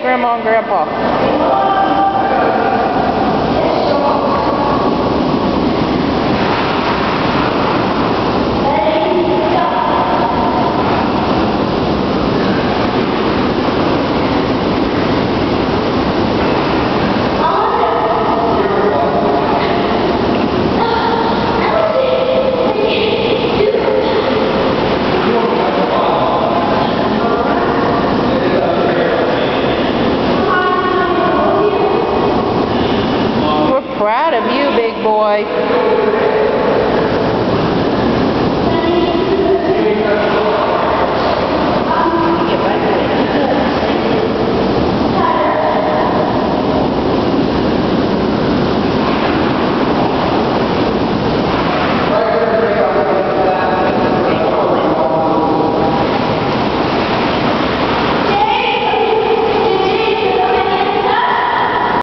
Grandma and Grandpa. boy.